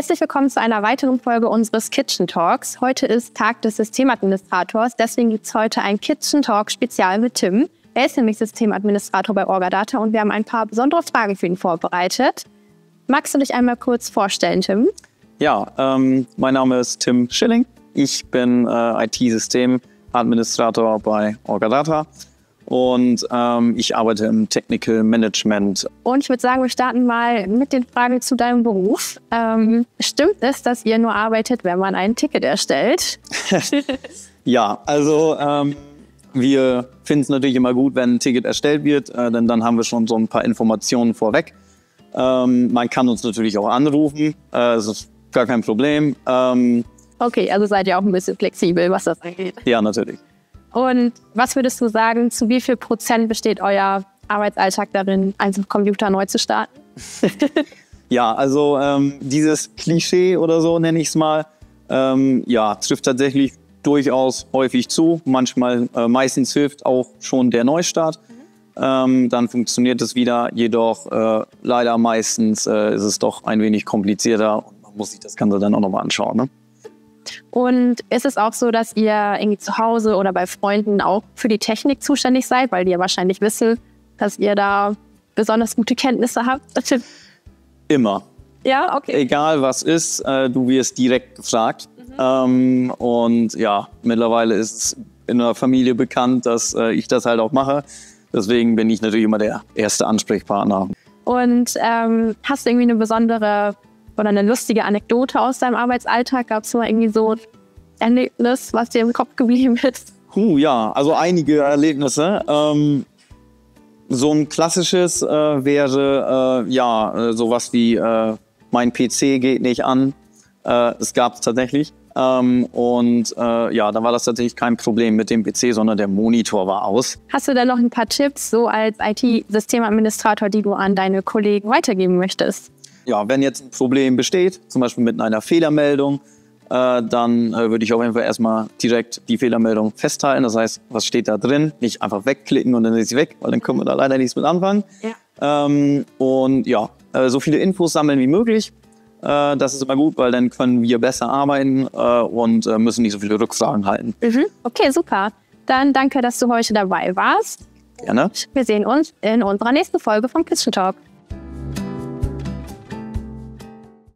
Herzlich willkommen zu einer weiteren Folge unseres Kitchen Talks. Heute ist Tag des Systemadministrators, deswegen gibt es heute ein Kitchen Talk Spezial mit Tim. Er ist nämlich Systemadministrator bei Orgadata und wir haben ein paar besondere Fragen für ihn vorbereitet. Magst du dich einmal kurz vorstellen, Tim? Ja, ähm, mein Name ist Tim Schilling. Ich bin äh, IT-Systemadministrator bei Orgadata und ähm, ich arbeite im Technical Management. Und ich würde sagen, wir starten mal mit den Fragen zu deinem Beruf. Ähm, stimmt es, dass ihr nur arbeitet, wenn man ein Ticket erstellt? ja, also ähm, wir finden es natürlich immer gut, wenn ein Ticket erstellt wird, äh, denn dann haben wir schon so ein paar Informationen vorweg. Ähm, man kann uns natürlich auch anrufen, äh, das ist gar kein Problem. Ähm, okay, also seid ihr auch ein bisschen flexibel, was das angeht. Ja, natürlich. Und was würdest du sagen, zu wie viel Prozent besteht euer Arbeitsalltag darin, einen Computer neu zu starten? ja, also ähm, dieses Klischee oder so nenne ich es mal, ähm, ja, trifft tatsächlich durchaus häufig zu. Manchmal, äh, meistens hilft auch schon der Neustart. Mhm. Ähm, dann funktioniert es wieder. Jedoch äh, leider meistens äh, ist es doch ein wenig komplizierter und man muss sich das Ganze dann auch nochmal anschauen. Ne? Und ist es auch so, dass ihr irgendwie zu Hause oder bei Freunden auch für die Technik zuständig seid, weil die ja wahrscheinlich wissen, dass ihr da besonders gute Kenntnisse habt? Immer. Ja, okay. Egal was ist, äh, du wirst direkt gefragt. Mhm. Ähm, und ja, mittlerweile ist es in der Familie bekannt, dass äh, ich das halt auch mache. Deswegen bin ich natürlich immer der erste Ansprechpartner. Und ähm, hast du irgendwie eine besondere oder eine lustige Anekdote aus deinem Arbeitsalltag? Gab es mal irgendwie so ein Erlebnis, was dir im Kopf geblieben ist? Huh, ja, also einige Erlebnisse. Ähm, so ein klassisches äh, wäre äh, ja äh, sowas wie äh, mein PC geht nicht an. Äh, es gab es tatsächlich. Ähm, und äh, ja, da war das tatsächlich kein Problem mit dem PC, sondern der Monitor war aus. Hast du da noch ein paar Tipps so als IT-Systemadministrator, die du an deine Kollegen weitergeben möchtest? Ja, wenn jetzt ein Problem besteht, zum Beispiel mit einer Fehlermeldung, äh, dann äh, würde ich auf jeden Fall erstmal direkt die Fehlermeldung festhalten. Das heißt, was steht da drin? Nicht einfach wegklicken und dann ist sie weg, weil dann können wir da leider nichts mit anfangen. Ja. Ähm, und ja, äh, so viele Infos sammeln wie möglich. Äh, das ist immer gut, weil dann können wir besser arbeiten äh, und äh, müssen nicht so viele Rückfragen halten. Mhm. Okay, super. Dann danke, dass du heute dabei warst. Gerne. Wir sehen uns in unserer nächsten Folge vom Kitchen Talk.